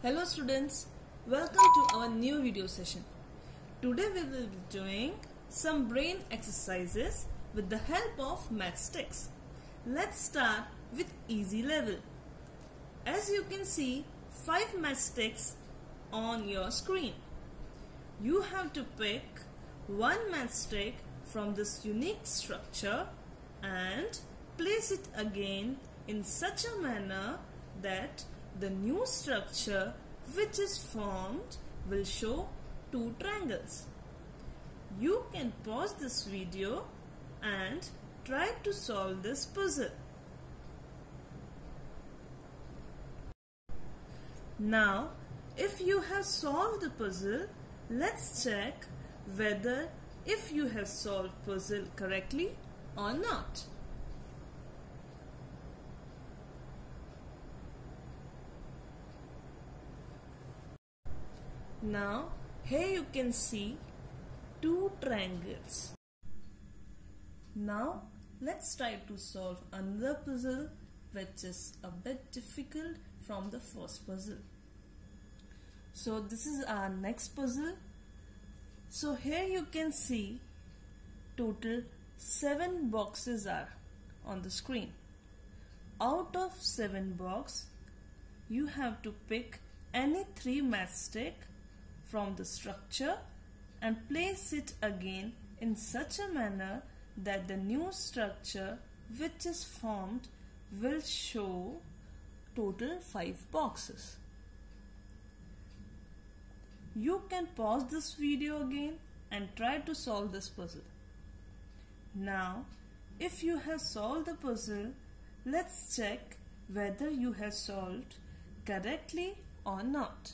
Hello students, welcome to our new video session. Today we will be doing some brain exercises with the help of matchsticks. Let's start with easy level. As you can see, 5 matchsticks on your screen. You have to pick one matchstick from this unique structure and place it again in such a manner that the new structure which is formed will show two triangles. You can pause this video and try to solve this puzzle. Now, if you have solved the puzzle, let's check whether if you have solved puzzle correctly or not. Now here you can see two triangles. Now let's try to solve another puzzle which is a bit difficult from the first puzzle. So this is our next puzzle. So here you can see total 7 boxes are on the screen. Out of 7 box you have to pick any 3 matchstick from the structure and place it again in such a manner that the new structure which is formed will show total 5 boxes. You can pause this video again and try to solve this puzzle. Now, if you have solved the puzzle, let's check whether you have solved correctly or not.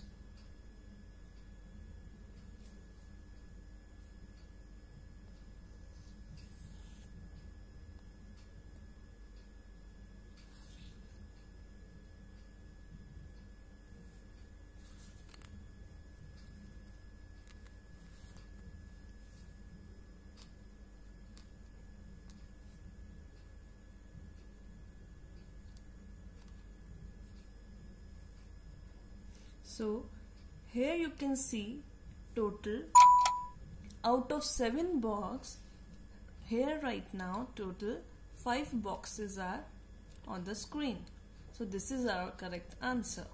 So here you can see total out of 7 box here right now total 5 boxes are on the screen. So this is our correct answer.